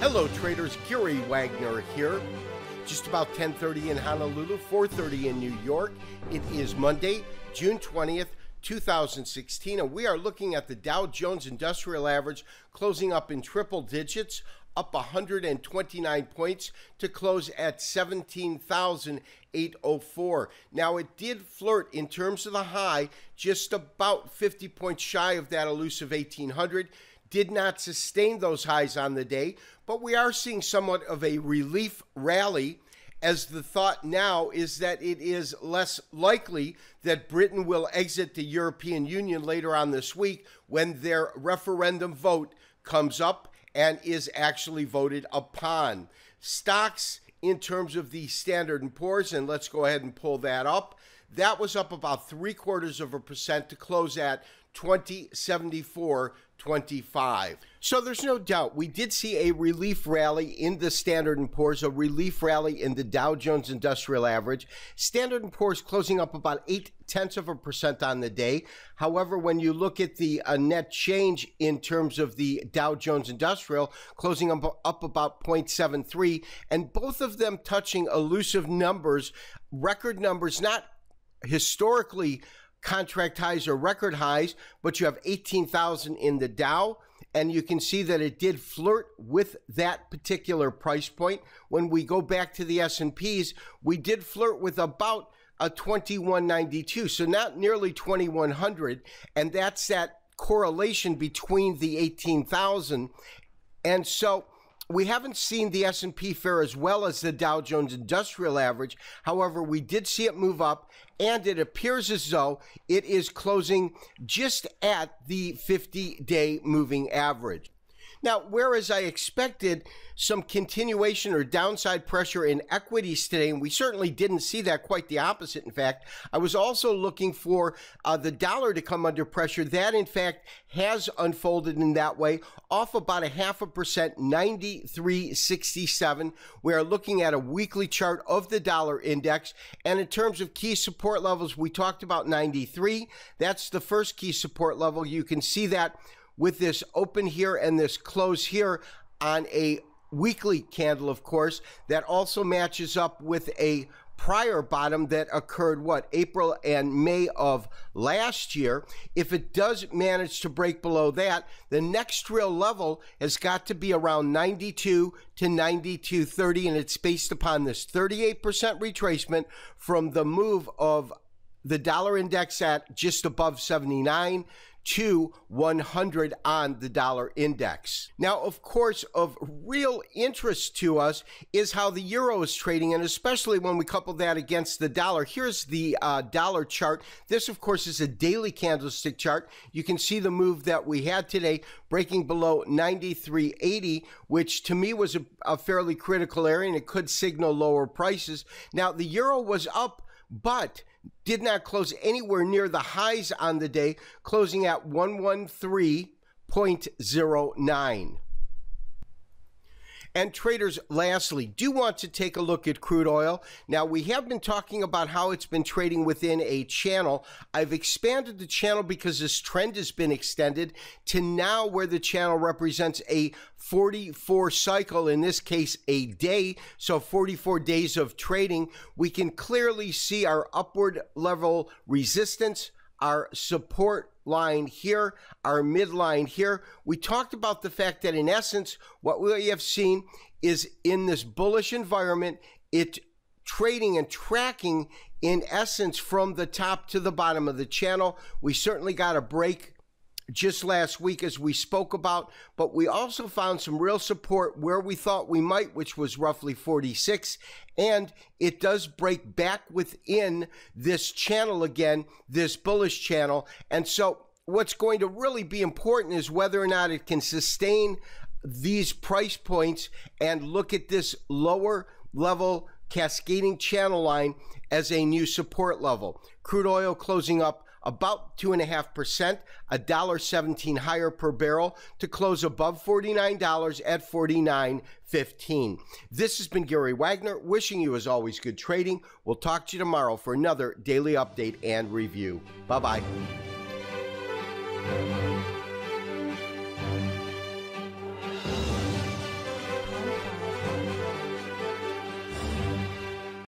Hello traders, Gary Wagner here. Just about 10:30 in Honolulu, 4:30 in New York. It is Monday, June 20th, 2016, and we are looking at the Dow Jones Industrial Average closing up in triple digits, up 129 points to close at 17,804. Now, it did flirt in terms of the high, just about 50 points shy of that elusive 1800 did not sustain those highs on the day, but we are seeing somewhat of a relief rally as the thought now is that it is less likely that Britain will exit the European Union later on this week when their referendum vote comes up and is actually voted upon. Stocks in terms of the Standard & Poor's and let's go ahead and pull that up. That was up about 3 quarters of a percent to close at 2074 25. So there's no doubt we did see a relief rally in the Standard & Poor's, a relief rally in the Dow Jones Industrial Average. Standard & Poor's closing up about 8 tenths of a percent on the day. However, when you look at the uh, net change in terms of the Dow Jones Industrial, closing up, up about 0.73, and both of them touching elusive numbers, record numbers, not historically contract highs or record highs, but you have 18,000 in the Dow and you can see that it did flirt with that particular price point. When we go back to the S&Ps, we did flirt with about a 2192, so not nearly 2100, and that's that correlation between the 18,000 and so we haven't seen the S&P fare as well as the Dow Jones Industrial Average. However, we did see it move up and it appears as though it is closing just at the 50-day moving average. Now, whereas I expected some continuation or downside pressure in equities today, and we certainly didn't see that, quite the opposite, in fact, I was also looking for uh, the dollar to come under pressure. That, in fact, has unfolded in that way, off about a half a percent, 93.67. We are looking at a weekly chart of the dollar index. And in terms of key support levels, we talked about 93. That's the first key support level. You can see that with this open here and this close here on a weekly candle, of course, that also matches up with a prior bottom that occurred what April and May of last year. If it does manage to break below that, the next real level has got to be around 92 to 92.30, and it's based upon this 38% retracement from the move of the dollar index at just above 79 to 100 on the dollar index. Now, of course, of real interest to us is how the euro is trading, and especially when we couple that against the dollar. Here's the uh, dollar chart. This, of course, is a daily candlestick chart. You can see the move that we had today, breaking below 93.80, which to me was a, a fairly critical area, and it could signal lower prices. Now, the euro was up, but did not close anywhere near the highs on the day, closing at 113.09. And traders, lastly, do want to take a look at crude oil. Now, we have been talking about how it's been trading within a channel. I've expanded the channel because this trend has been extended to now where the channel represents a 44 cycle, in this case, a day. So 44 days of trading. We can clearly see our upward level resistance, our support line here, our midline here. We talked about the fact that in essence, what we have seen is in this bullish environment, it trading and tracking in essence from the top to the bottom of the channel. We certainly got a break just last week as we spoke about, but we also found some real support where we thought we might, which was roughly 46. And it does break back within this channel again, this bullish channel. And so what's going to really be important is whether or not it can sustain these price points and look at this lower level cascading channel line as a new support level. Crude oil closing up about 2.5%, a dollar 17 higher per barrel to close above $49 at 49.15. This has been Gary Wagner, wishing you as always good trading. We'll talk to you tomorrow for another daily update and review. Bye bye.